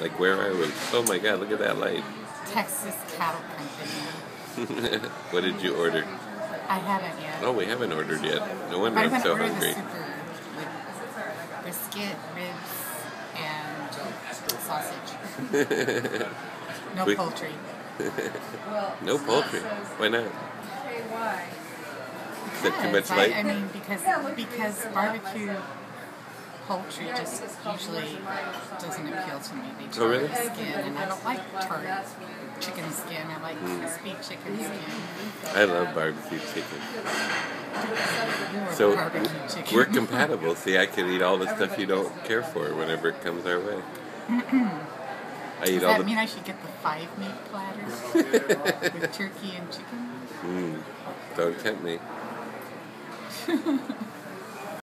Like, where are we? Oh my god, look at that light. Texas Cattle Company. what did you order? I haven't yet. Oh, we haven't ordered yet. No wonder I'm I'm so order hungry. the super with brisket, ribs, and sausage. No We- poultry. no poultry. Why not? Is that too much Because I, light? I mean, because because barbecue poultry just usually doesn't appeal to me. They Oh, tar really? the skin, and I don't like tarred chicken skin. I like crispy chicken skin. I love barbecue chicken. So barbecue chicken. we're compatible. See, I can eat all the stuff you don't care for whenever it comes our way. I eat Does all that the. mean I should get the five meat platters with turkey and chicken? Mm, don't tempt me.